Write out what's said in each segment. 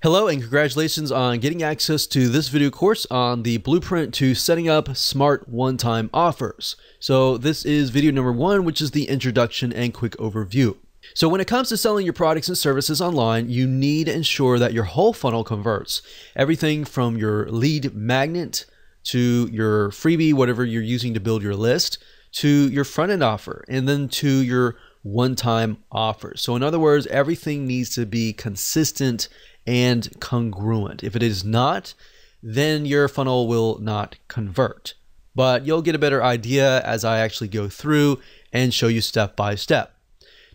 Hello and congratulations on getting access to this video course on the blueprint to setting up smart one-time offers. So this is video number one, which is the introduction and quick overview. So when it comes to selling your products and services online, you need to ensure that your whole funnel converts. Everything from your lead magnet to your freebie, whatever you're using to build your list, to your front end offer, and then to your one time offer. So, in other words, everything needs to be consistent and congruent. If it is not, then your funnel will not convert. But you'll get a better idea as I actually go through and show you step by step.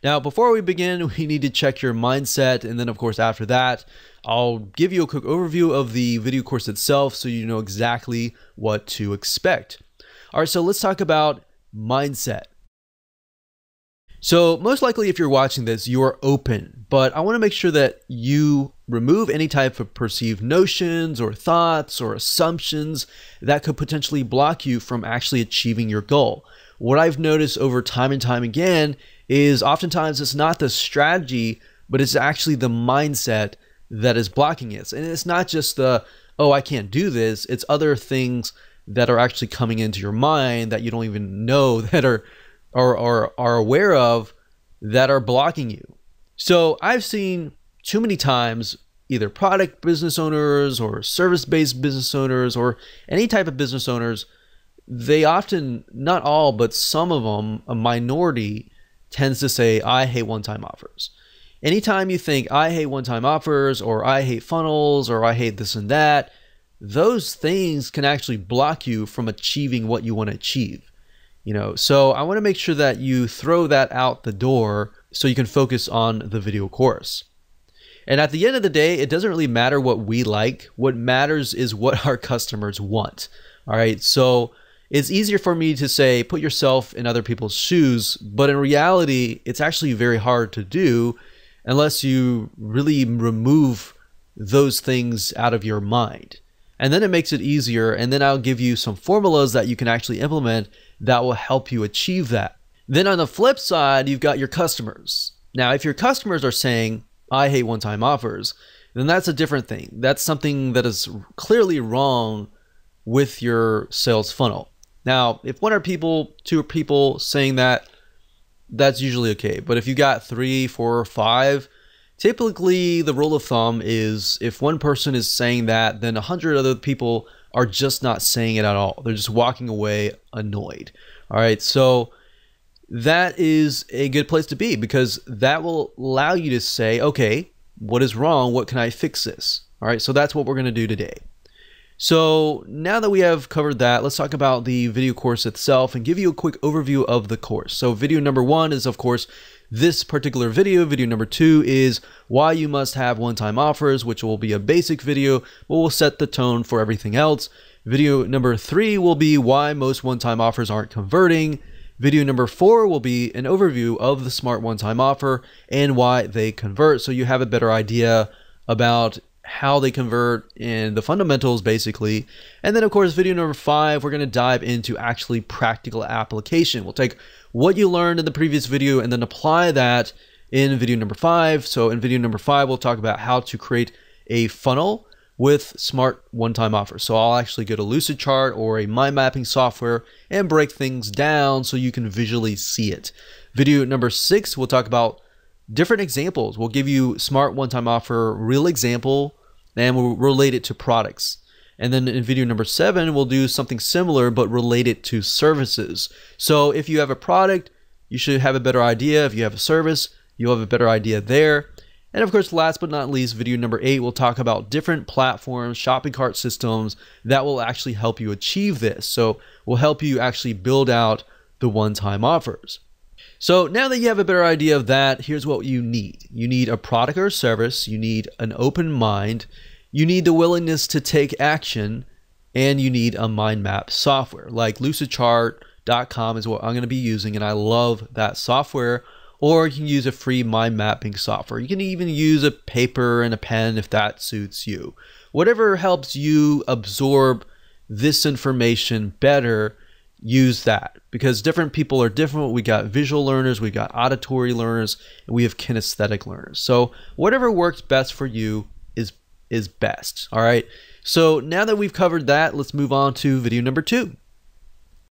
Now, before we begin, we need to check your mindset. And then, of course, after that, I'll give you a quick overview of the video course itself so you know exactly what to expect. All right, so let's talk about mindset. So, most likely, if you're watching this, you are open, but I want to make sure that you remove any type of perceived notions or thoughts or assumptions that could potentially block you from actually achieving your goal. What I've noticed over time and time again is oftentimes it's not the strategy, but it's actually the mindset that is blocking it. And it's not just the, oh, I can't do this, it's other things that are actually coming into your mind that you don't even know that are or are, are aware of that are blocking you. So I've seen too many times either product business owners or service based business owners or any type of business owners, they often, not all, but some of them, a minority, tends to say, I hate one time offers. Anytime you think, I hate one time offers or I hate funnels or I hate this and that, those things can actually block you from achieving what you want to achieve you know so i want to make sure that you throw that out the door so you can focus on the video course. And at the end of the day it doesn't really matter what we like. What matters is what our customers want. All right? So it's easier for me to say put yourself in other people's shoes but in reality it's actually very hard to do unless you really remove those things out of your mind. And then it makes it easier and then i'll give you some formulas that you can actually implement that will help you achieve that. Then on the flip side, you've got your customers. Now, if your customers are saying, I hate one time offers, then that's a different thing. That's something that is clearly wrong with your sales funnel. Now, if one or people, two people saying that, that's usually okay. But if you got three, four, five, typically the rule of thumb is if one person is saying that, then a hundred other people are just not saying it at all. They're just walking away annoyed. All right. So that is a good place to be because that will allow you to say, okay, what is wrong? What can I fix this? All right. So that's what we're going to do today. So now that we have covered that, let's talk about the video course itself and give you a quick overview of the course. So video number one is, of course, this particular video. Video number two is why you must have one-time offers, which will be a basic video, but will set the tone for everything else. Video number three will be why most one-time offers aren't converting. Video number four will be an overview of the smart one-time offer and why they convert. So you have a better idea about how they convert and the fundamentals basically. And then of course, video number five, we're going to dive into actually practical application. We'll take what you learned in the previous video and then apply that in video number five. So in video number five, we'll talk about how to create a funnel with smart one-time offers. So I'll actually go to Lucidchart or a mind mapping software and break things down so you can visually see it. Video number six, we'll talk about different examples. We'll give you smart one-time offer, real example, and we'll relate it to products. And then in video number seven, we'll do something similar but related to services. So if you have a product, you should have a better idea. If you have a service, you'll have a better idea there. And of course, last but not least, video number eight, we'll talk about different platforms, shopping cart systems that will actually help you achieve this. So will help you actually build out the one-time offers. So now that you have a better idea of that, here's what you need. You need a product or service, you need an open mind, you need the willingness to take action, and you need a mind map software. Like lucidchart.com is what I'm going to be using, and I love that software. Or you can use a free mind mapping software. You can even use a paper and a pen if that suits you. Whatever helps you absorb this information better use that because different people are different. We got visual learners, we got auditory learners, and we have kinesthetic learners. So whatever works best for you is is best. All right. So now that we've covered that, let's move on to video number two.